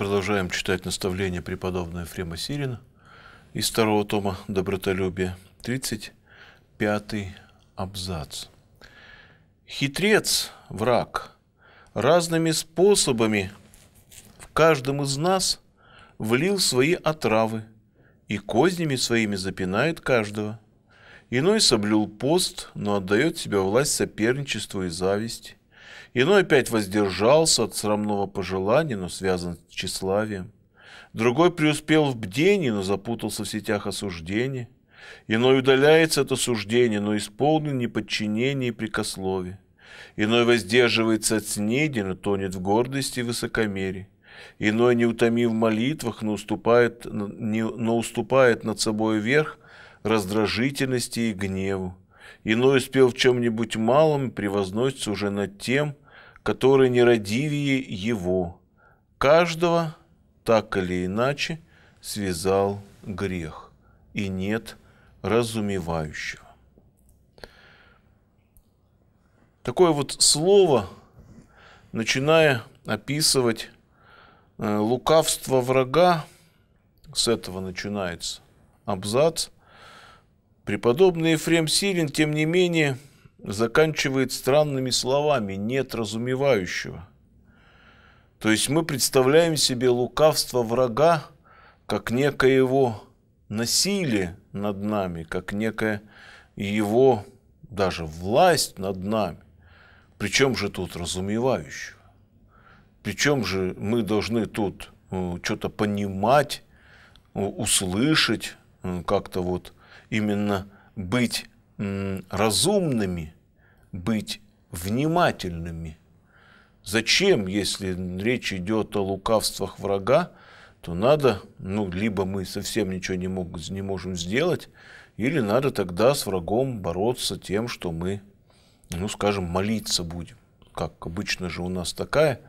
Продолжаем читать наставление преподобного Ефрема Сирина из второго тома «Добротолюбие», 35 абзац. Хитрец, враг, разными способами в каждом из нас влил свои отравы и кознями своими запинает каждого. Иной соблюл пост, но отдает себя власть соперничеству и зависти. Иной опять воздержался от срамного пожелания, но связан с тщеславием. Другой преуспел в бдении, но запутался в сетях осуждения. Иной удаляется от осуждения, но исполнен неподчинения и прикословия. Иной воздерживается от снеди, но тонет в гордости и высокомерии. Иной, не утомив молитвах, но уступает, но уступает над собой вверх раздражительности и гневу. Иной успел в чем-нибудь малом превозносится уже над тем, который нерадивее его. Каждого так или иначе связал грех, и нет разумевающего. Такое вот слово, начиная описывать э, лукавство врага, с этого начинается абзац, преподобный Ефрем Сирин, тем не менее, заканчивает странными словами «нет разумевающего». То есть мы представляем себе лукавство врага как некое его насилие над нами, как некая его даже власть над нами. Причем же тут разумевающего? Причем же мы должны тут э, что-то понимать, услышать, э, как-то вот именно быть разумными, быть внимательными. Зачем, если речь идет о лукавствах врага, то надо, ну, либо мы совсем ничего не, мог, не можем сделать, или надо тогда с врагом бороться тем, что мы, ну, скажем, молиться будем. Как обычно же у нас такая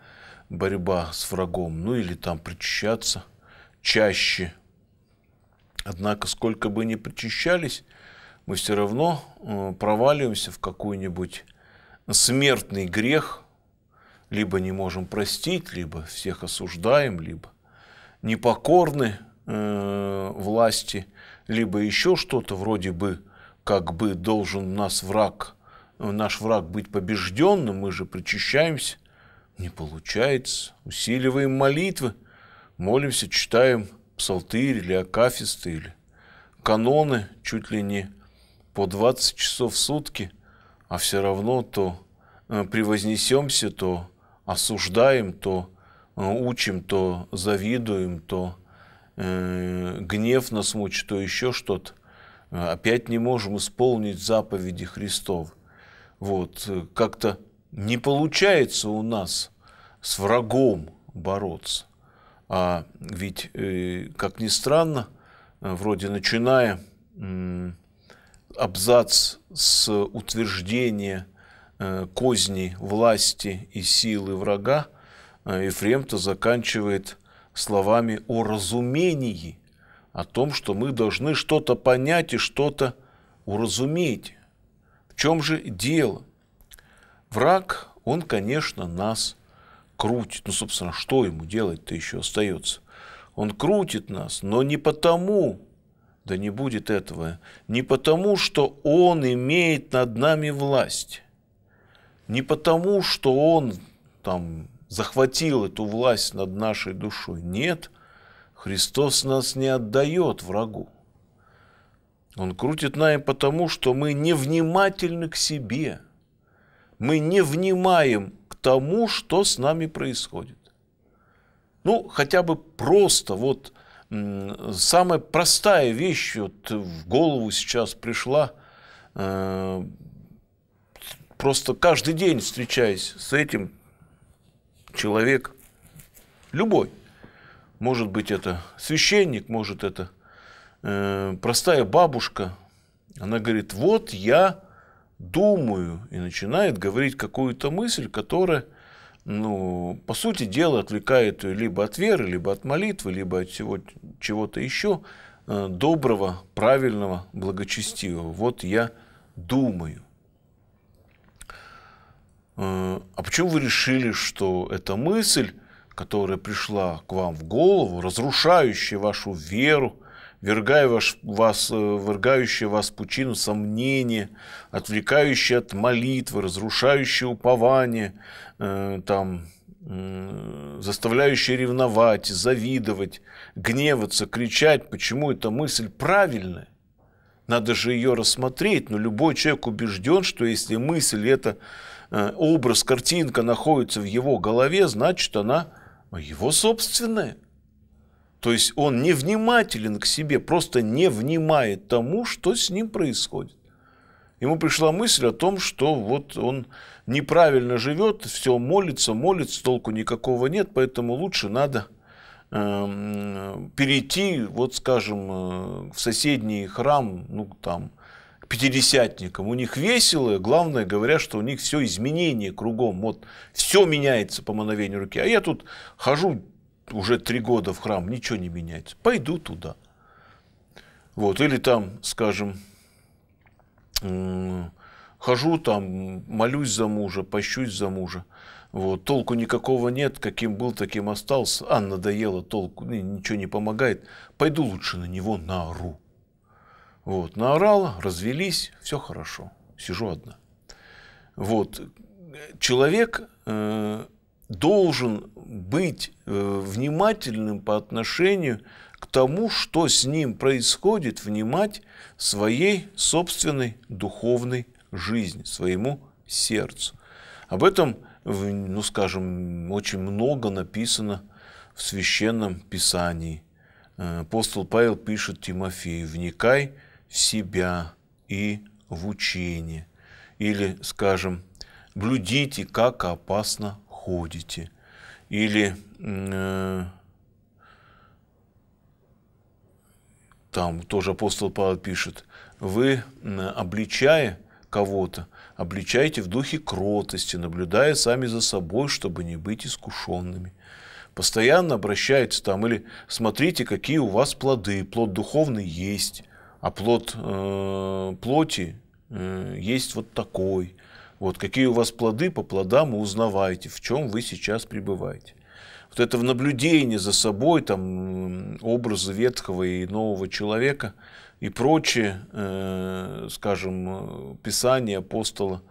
борьба с врагом, ну, или там причащаться чаще. Однако, сколько бы ни причащались, мы все равно э, проваливаемся в какой-нибудь смертный грех, либо не можем простить, либо всех осуждаем, либо непокорны э, власти, либо еще что-то вроде бы, как бы должен нас враг, наш враг быть побежденным, мы же причащаемся, не получается, усиливаем молитвы, молимся, читаем псалтырь или акафисты, или каноны чуть ли не по 20 часов в сутки, а все равно то э, превознесемся, то осуждаем, то э, учим, то завидуем, то э, гнев нас мучит, то еще что-то. Опять не можем исполнить заповеди Христов. Вот, как-то не получается у нас с врагом бороться. А ведь, как ни странно, вроде начиная абзац с утверждения э, козни власти и силы врага э, Ефрем-то заканчивает словами о разумении, о том, что мы должны что-то понять и что-то уразуметь. В чем же дело? Враг, он, конечно, нас крутит. Ну, собственно, что ему делать-то еще остается? Он крутит нас, но не потому, да не будет этого. Не потому, что Он имеет над нами власть. Не потому, что Он там захватил эту власть над нашей душой. Нет, Христос нас не отдает врагу. Он крутит нами потому, что мы невнимательны к себе. Мы не внимаем к тому, что с нами происходит. Ну, хотя бы просто вот самая простая вещь вот в голову сейчас пришла. Э, просто каждый день встречаясь с этим, человек, любой, может быть это священник, может это э, простая бабушка, она говорит, вот я думаю, и начинает говорить какую-то мысль, которая ну, по сути дела, отвлекает ее либо от веры, либо от молитвы, либо от всего чего-то еще э, доброго, правильного, благочестивого. Вот я думаю. Э, а почему вы решили, что эта мысль, которая пришла к вам в голову, разрушающая вашу веру, вергая ваш, вас, э, вергающая вас в пучину сомнения, отвлекающая от молитвы, разрушающая упование, э, там, э, заставляющая ревновать, завидовать, гневаться, кричать, почему эта мысль правильная. Надо же ее рассмотреть, но любой человек убежден, что если мысль, это э, образ, картинка находится в его голове, значит она его собственная. То есть он невнимателен к себе, просто не внимает тому, что с ним происходит. Ему пришла мысль о том, что вот он неправильно живет, все молится, молится, толку никакого нет, поэтому лучше надо Эм, перейти, вот скажем, э, в соседний храм, ну там, пятидесятникам. У них весело, главное, говорят, что у них все изменения кругом, вот все меняется по мановению руки. А я тут хожу уже три года в храм, ничего не меняется. Пойду туда. Вот, или там, скажем, хожу там, молюсь за мужа, пощусь за мужа. Вот, толку никакого нет, каким был, таким остался. А, надоело, толку, ничего не помогает. Пойду лучше на него наору. Вот, наорала, развелись, все хорошо, сижу одна. Вот, человек э, должен быть э, внимательным по отношению к тому, что с ним происходит, внимать своей собственной духовной жизни, своему сердцу. Об этом ну, скажем, очень много написано в Священном Писании. Э, апостол Павел пишет Тимофею, вникай в себя и в учение. Или, скажем, блюдите, как опасно ходите. Или э, там тоже апостол Павел пишет, вы, обличая кого-то, обличайте в духе кротости, наблюдая сами за собой, чтобы не быть искушенными. Постоянно обращается там, или смотрите, какие у вас плоды. Плод духовный есть, а плод э, плоти э, есть вот такой. Вот какие у вас плоды, по плодам узнавайте, в чем вы сейчас пребываете. Вот это в наблюдении за собой, там, образы ветхого и нового человека – и прочие, э, скажем, Писания апостола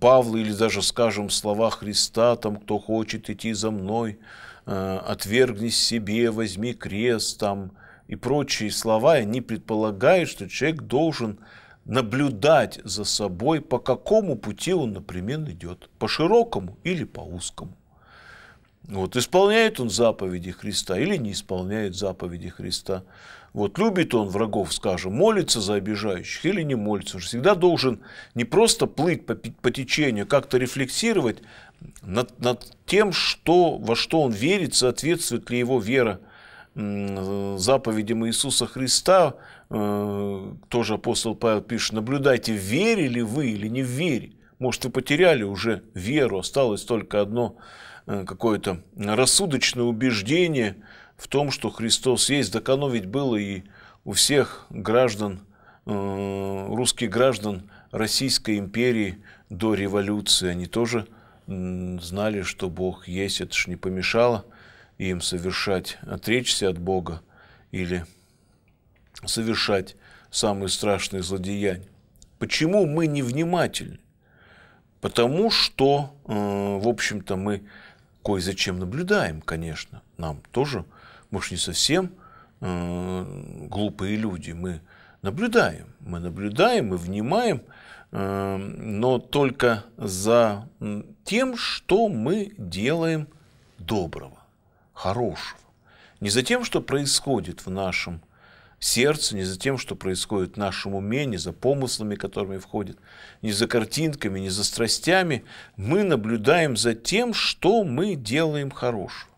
Павла или даже, скажем, слова Христа, там, кто хочет идти за мной, э, отвергнись себе, возьми крест, там, и прочие слова, они предполагают, что человек должен наблюдать за собой, по какому пути он, например, идет, по широкому или по узкому. Вот, исполняет он заповеди Христа или не исполняет заповеди Христа. Вот любит он врагов, скажем, молится за обижающих или не молится. Он же всегда должен не просто плыть по, по течению, как-то рефлексировать над, над тем, что, во что он верит, соответствует ли его вера заповедям Иисуса Христа. Э, тоже апостол Павел пишет, наблюдайте, верили вы или не в вере. Может, вы потеряли уже веру, осталось только одно э, какое-то рассудочное убеждение – в том, что Христос есть. Так ведь было и у всех граждан, э, русских граждан Российской империи до революции. Они тоже знали, что Бог есть. Это ж не помешало им совершать, отречься от Бога или совершать самые страшные злодеяния. Почему мы невнимательны? Потому что, э, в общем-то, мы кое-зачем наблюдаем, конечно. Нам тоже мы же не совсем э, глупые люди, мы наблюдаем, мы наблюдаем, мы внимаем, э, но только за тем, что мы делаем доброго, хорошего. Не за тем, что происходит в нашем сердце, не за тем, что происходит в нашем уме, не за помыслами, которыми входит, не за картинками, не за страстями. Мы наблюдаем за тем, что мы делаем хорошего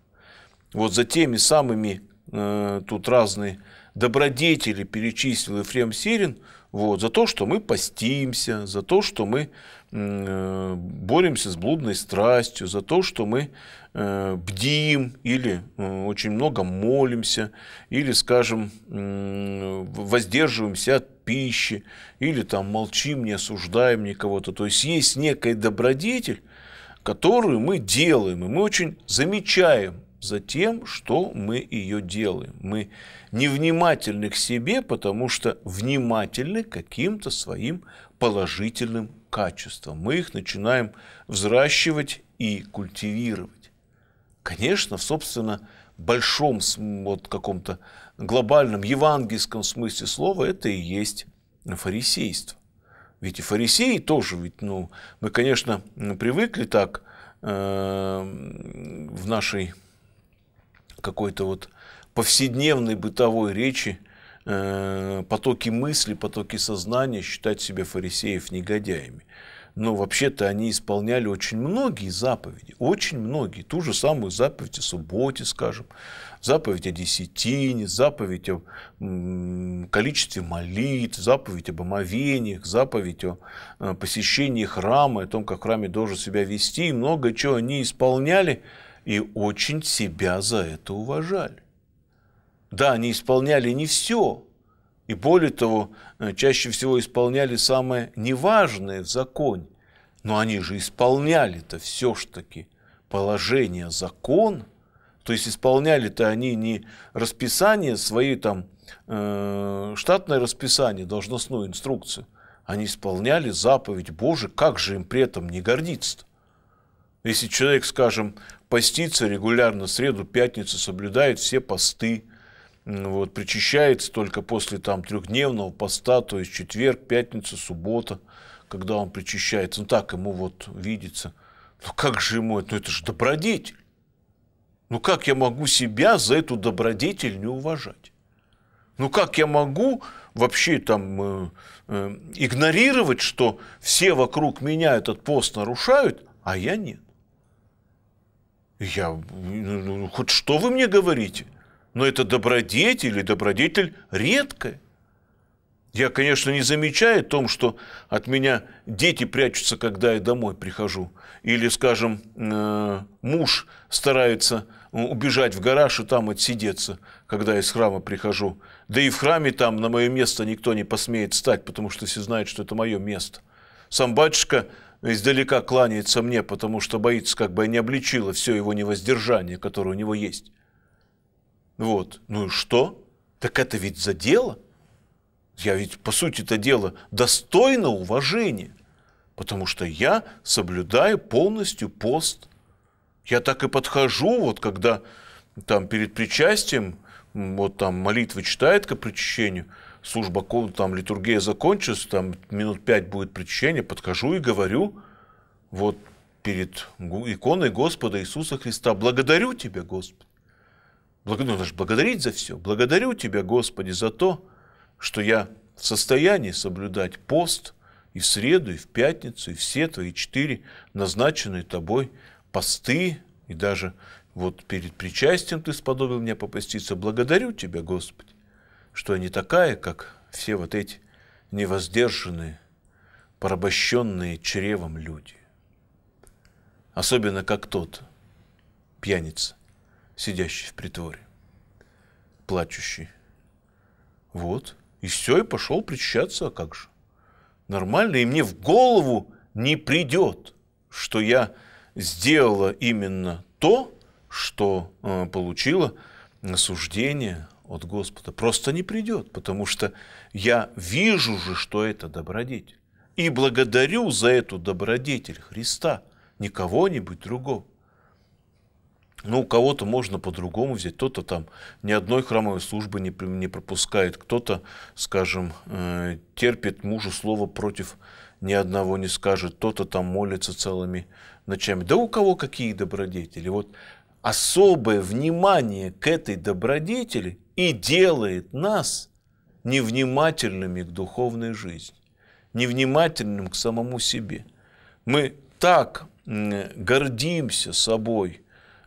вот за теми самыми, э, тут разные добродетели перечислил Ефрем Сирин, вот, за то, что мы постимся, за то, что мы боремся с блудной страстью, за то, что мы э, бдим или э, очень много молимся, или, скажем, э, воздерживаемся от пищи, или там молчим, не осуждаем никого-то. То есть есть некая добродетель, которую мы делаем, и мы очень замечаем за тем, что мы ее делаем. Мы невнимательны к себе, потому что внимательны каким-то своим положительным качествам. Мы их начинаем взращивать и культивировать. Конечно, в, собственно, большом вот каком-то глобальном евангельском смысле слова это и есть фарисейство. Ведь и фарисеи тоже, ведь, ну, мы, конечно, привыкли так э, в нашей какой-то вот повседневной бытовой речи э, потоки мысли, потоки сознания считать себя фарисеев негодяями но вообще-то они исполняли очень многие заповеди, очень многие. Ту же самую заповедь о субботе, скажем, заповедь о десятине, заповедь о количестве молитв, заповедь об омовениях, заповедь о э, посещении храма, о том, как в храме должен себя вести, и много чего они исполняли и очень себя за это уважали. Да, они исполняли не все, и более того, э, чаще всего исполняли самое неважное в законе. Но они же исполняли-то все ж таки положение закона. То есть исполняли-то они не расписание своей там э, штатное расписание, должностную инструкцию. Они исполняли заповедь Божию, как же им при этом не гордиться -то? Если человек, скажем, постится регулярно среду, пятницу, соблюдает все посты, вот, причащается только после там трехдневного поста, то есть четверг, пятница, суббота, когда он причащается. Ну так ему вот видится. Ну как же ему это? Ну это же добродетель. Ну как я могу себя за эту добродетель не уважать? Ну как я могу вообще там э, э, игнорировать, что все вокруг меня этот пост нарушают, а я нет? Я, ну, ну хоть что вы мне говорите? Но это добродетель, и добродетель редкая. Я, конечно, не замечаю о том, что от меня дети прячутся, когда я домой прихожу. Или, скажем, э, муж старается убежать в гараж и там отсидеться, когда я из храма прихожу. Да и в храме там на мое место никто не посмеет стать, потому что все знают, что это мое место. Сам батюшка издалека кланяется мне, потому что боится, как бы я не обличила все его невоздержание, которое у него есть. Вот. Ну и что? Так это ведь за дело. Я ведь, по сути это дело, достойно уважения. Потому что я соблюдаю полностью пост. Я так и подхожу, вот когда там перед причастием, вот там молитвы читает к причащению, служба, там литургия закончится, там минут пять будет причащение, подхожу и говорю, вот перед иконой Господа Иисуса Христа, благодарю Тебя, Господи. Благодарю, нужно благодарить за все. Благодарю Тебя, Господи, за то, что я в состоянии соблюдать пост и в среду, и в пятницу, и все Твои четыре назначенные Тобой посты, и даже вот перед причастием Ты сподобил меня попаститься. Благодарю Тебя, Господи, что я не такая, как все вот эти невоздержанные, порабощенные чревом люди. Особенно как тот пьяница, сидящий в притворе, плачущий. Вот. И все, и пошел причащаться, а как же? Нормально, и мне в голову не придет, что я сделала именно то, что э, получила осуждение от Господа. Просто не придет, потому что я вижу же, что это добродетель. И благодарю за эту добродетель Христа, не кого-нибудь другого. Ну, у кого-то можно по-другому взять, кто-то там ни одной храмовой службы не, не пропускает, кто-то, скажем, э, терпит мужу слово против ни одного не скажет, кто-то там молится целыми ночами. Да у кого какие добродетели. Вот особое внимание к этой добродетели и делает нас невнимательными к духовной жизни, невнимательным к самому себе. Мы так гордимся собой –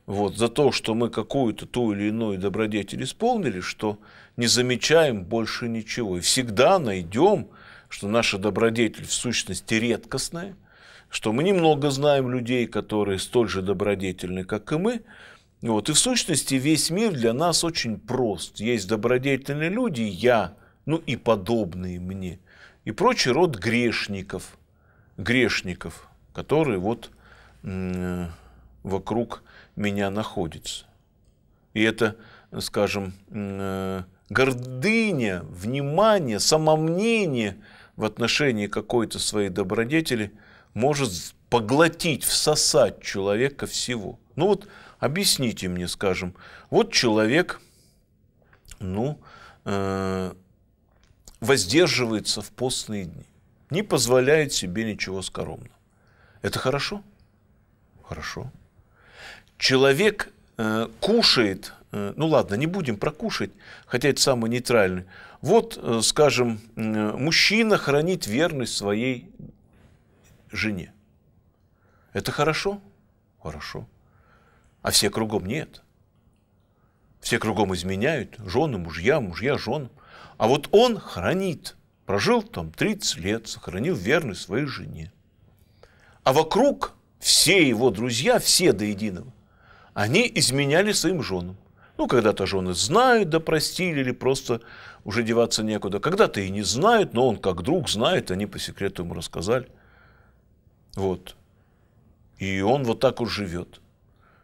вот, за то, что мы какую-то ту или иную добродетель исполнили, что не замечаем больше ничего. И всегда найдем, что наша добродетель в сущности редкостная, что мы немного знаем людей, которые столь же добродетельны, как и мы. Вот, и в сущности весь мир для нас очень прост. Есть добродетельные люди, я, ну и подобные мне, и прочий род грешников, грешников, которые вот э, вокруг меня находится. И это, скажем, э, гордыня, внимание, самомнение в отношении какой-то своей добродетели может поглотить, всосать человека всего. Ну вот объясните мне, скажем, вот человек, ну, э, воздерживается в постные дни, не позволяет себе ничего скоромного. Это хорошо? Хорошо. Человек э, кушает, э, ну ладно, не будем прокушать, хотя это самый нейтральный. Вот, э, скажем, э, мужчина хранит верность своей жене. Это хорошо? Хорошо. А все кругом нет. Все кругом изменяют, жены, мужья, мужья, жены. А вот он хранит, прожил там 30 лет, сохранил верность своей жене. А вокруг все его друзья, все до единого, они изменяли своим женам. Ну, когда-то жены знают, да простили, или просто уже деваться некуда. Когда-то и не знают, но он как друг знает, они по секрету ему рассказали. Вот. И он вот так вот живет.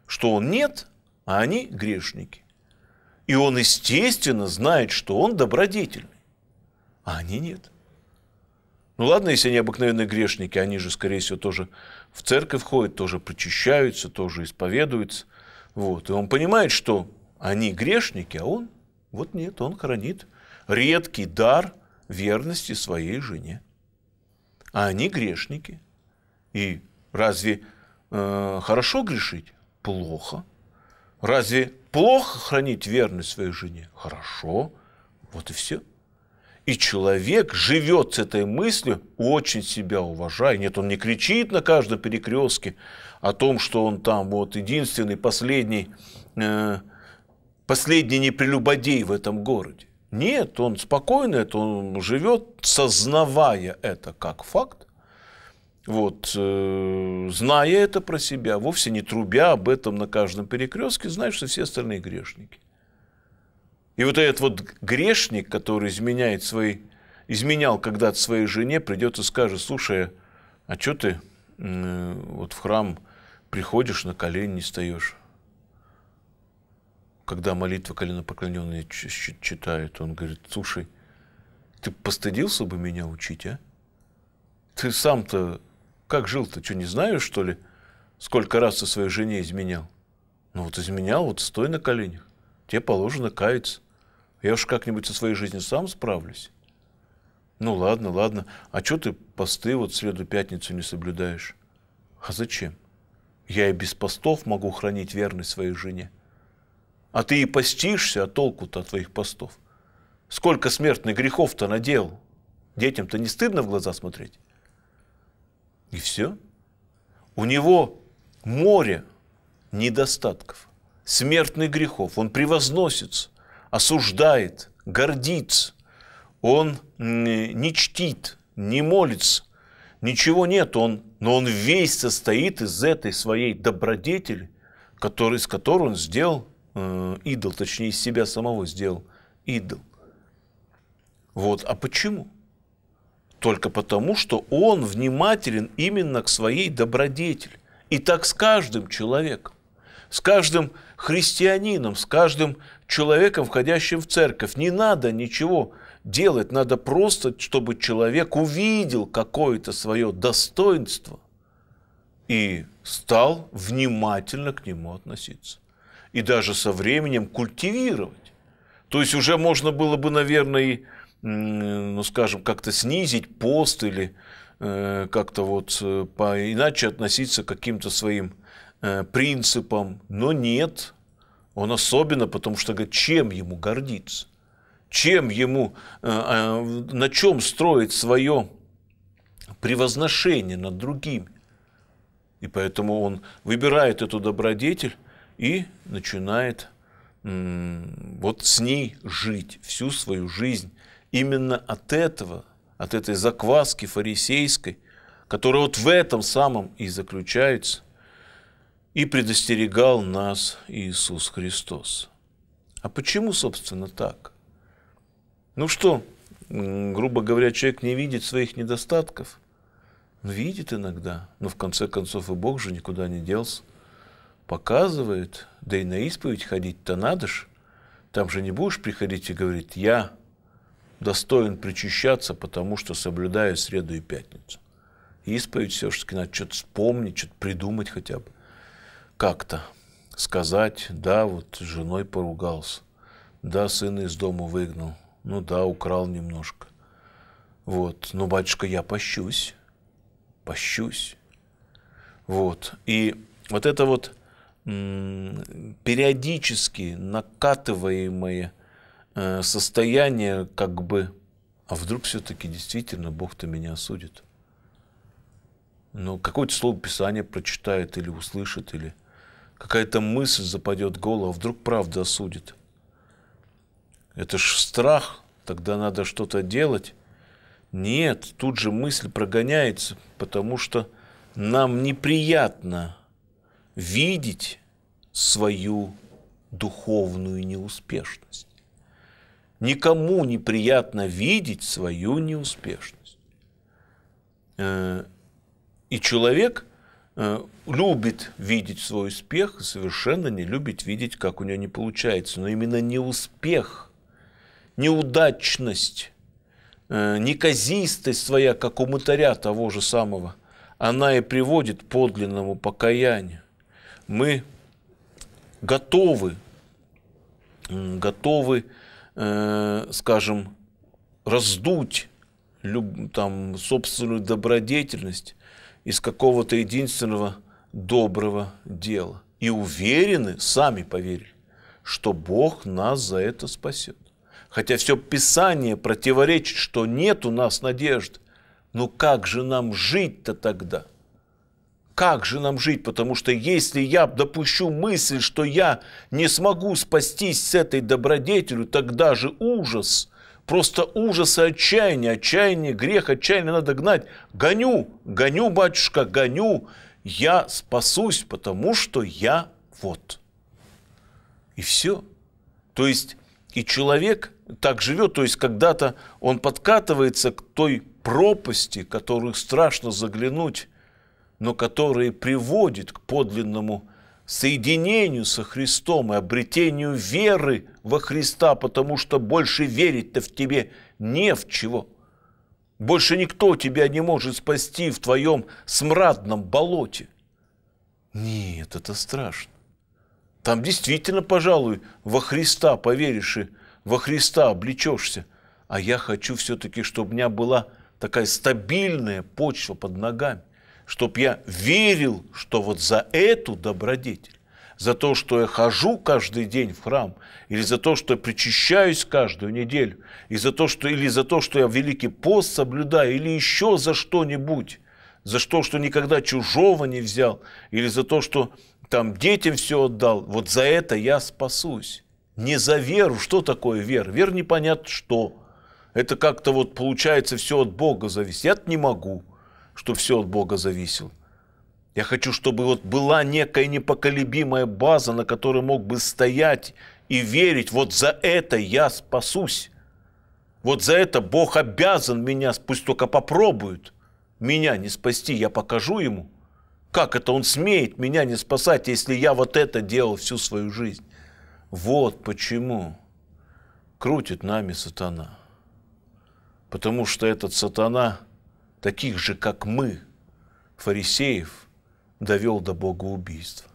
Что он нет, а они грешники. И он, естественно, знает, что он добродетельный, а они нет. Ну ладно, если они обыкновенные грешники, они же, скорее всего, тоже в церковь ходят, тоже причащаются, тоже исповедуются. Вот. И он понимает, что они грешники, а он, вот нет, он хранит редкий дар верности своей жене. А они грешники. И разве э, хорошо грешить? Плохо. Разве плохо хранить верность своей жене? Хорошо. Вот и все. И человек живет с этой мыслью, очень себя уважая. Нет, он не кричит на каждом перекрестке о том, что он там вот единственный, последний, э, последний непрелюбодей в этом городе. Нет, он спокойно это, он живет, сознавая это как факт, вот, э, зная это про себя, вовсе не трубя об этом на каждом перекрестке, знаешь, что все остальные грешники. И вот этот вот грешник, который изменяет свои, изменял когда-то своей жене, придет и скажет, слушай, а что ты э, вот в храм приходишь, на колени не встаешь? Когда молитва коленопоклоненная читает, он говорит, слушай, ты постыдился бы меня учить, а? Ты сам-то как жил-то, что не знаешь, что ли? Сколько раз со своей жене изменял? Ну вот изменял, вот стой на коленях. Тебе положено каяться. Я уж как-нибудь со своей жизнью сам справлюсь. Ну ладно, ладно. А что ты посты вот среду, пятницу не соблюдаешь? А зачем? Я и без постов могу хранить верность своей жене. А ты и постишься, а толку-то от твоих постов? Сколько смертных грехов-то наделал? Детям-то не стыдно в глаза смотреть? И все. У него море недостатков, смертных грехов. Он превозносится, осуждает, гордится. Он не чтит, не молится. Ничего нет, он, но он весь состоит из этой своей добродетели, который, из которой он сделал э, идол, точнее, из себя самого сделал идол. Вот. А почему? только потому, что он внимателен именно к своей добродетели. И так с каждым человеком, с каждым христианином, с каждым человеком, входящим в церковь. Не надо ничего делать, надо просто, чтобы человек увидел какое-то свое достоинство и стал внимательно к нему относиться. И даже со временем культивировать. То есть уже можно было бы, наверное, ну, скажем, как-то снизить пост или э, как-то вот э, по, иначе относиться к каким-то своим э, принципам. Но нет, он особенно, потому что говорит, чем ему гордиться? Чем ему, а, на чем строить свое превозношение над другими? И поэтому он выбирает эту добродетель и начинает вот с ней жить всю свою жизнь именно от этого, от этой закваски фарисейской, которая вот в этом самом и заключается, и предостерегал нас Иисус Христос. А почему, собственно, так? Ну что, грубо говоря, человек не видит своих недостатков, видит иногда, но в конце концов и Бог же никуда не делся. Показывает, да и на исповедь ходить-то надо ж. Там же не будешь приходить и говорить, я достоин причащаться, потому что соблюдаю среду и пятницу. Исповедь все-таки надо что-то вспомнить, что-то придумать хотя бы. Как-то сказать, да, вот с женой поругался, да, сына из дома выгнал, ну да, украл немножко. Вот, ну, батюшка, я пощусь, пощусь. Вот, и вот это вот периодически накатываемое э, состояние, как бы, а вдруг все-таки действительно Бог-то меня осудит. Ну, какое-то слово Писания прочитает или услышит, или какая-то мысль западет в голову, а вдруг правда осудит. Это ж страх, тогда надо что-то делать. Нет, тут же мысль прогоняется, потому что нам неприятно видеть свою духовную неуспешность. Никому неприятно видеть свою неуспешность. Э, и человек э, любит видеть свой успех совершенно не любит видеть, как у него не получается. Но именно неуспех, неудачность, э, неказистость своя, как у мытаря того же самого, она и приводит к подлинному покаянию. Мы готовы, готовы, э, скажем, раздуть там, собственную добродетельность из какого-то единственного доброго дела. И уверены, сами поверили, что Бог нас за это спасет. Хотя все Писание противоречит, что нет у нас надежды. Ну как же нам жить-то тогда? Как же нам жить? Потому что если я допущу мысль, что я не смогу спастись с этой добродетелью, тогда же ужас, просто ужас и отчаяние, отчаяние, грех, отчаяние надо гнать. Гоню, гоню, батюшка, гоню, я спасусь, потому что я вот. И все. То есть и человек так живет, то есть когда-то он подкатывается к той пропасти, которую страшно заглянуть, но которые приводит к подлинному соединению со Христом и обретению веры во Христа, потому что больше верить-то в тебе не в чего. Больше никто тебя не может спасти в твоем смрадном болоте. Нет, это страшно. Там действительно, пожалуй, во Христа поверишь и во Христа облечешься. А я хочу все-таки, чтобы у меня была такая стабильная почва под ногами чтоб я верил, что вот за эту добродетель, за то, что я хожу каждый день в храм, или за то, что я причащаюсь каждую неделю, и за то, что, или за то, что я Великий пост соблюдаю, или еще за что-нибудь, за что, что никогда чужого не взял, или за то, что там детям все отдал, вот за это я спасусь. Не за веру. Что такое вера? Вера непонятно что. Это как-то вот получается все от Бога зависит. Я не могу что все от Бога зависело. Я хочу, чтобы вот была некая непоколебимая база, на которой мог бы стоять и верить, вот за это я спасусь. Вот за это Бог обязан меня, пусть только попробует меня не спасти, я покажу ему. Как это он смеет меня не спасать, если я вот это делал всю свою жизнь? Вот почему крутит нами сатана. Потому что этот сатана – таких же, как мы, фарисеев, довел до богоубийства.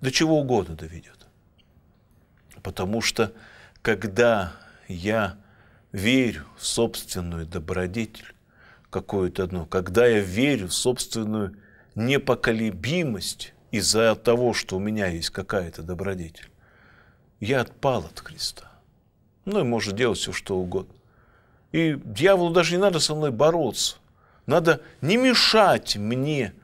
До чего угодно доведет. Потому что, когда я верю в собственную добродетель, какую-то одну, когда я верю в собственную непоколебимость из-за того, что у меня есть какая-то добродетель, я отпал от Христа. Ну и может делать все, что угодно. И дьяволу даже не надо со мной бороться. Надо не мешать мне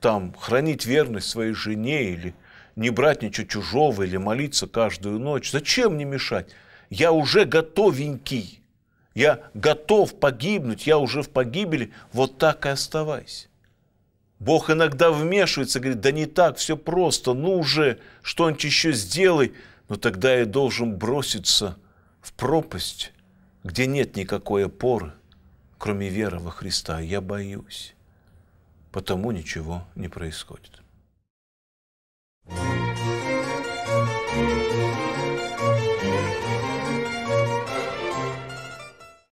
там хранить верность своей жене или не брать ничего чужого или молиться каждую ночь. Зачем мне мешать? Я уже готовенький. Я готов погибнуть, я уже в погибели. Вот так и оставайся. Бог иногда вмешивается, говорит, да не так, все просто, ну уже, что-нибудь еще сделай. Но тогда я должен броситься в пропасть, где нет никакой опоры, кроме веры во Христа. Я боюсь, потому ничего не происходит. thank you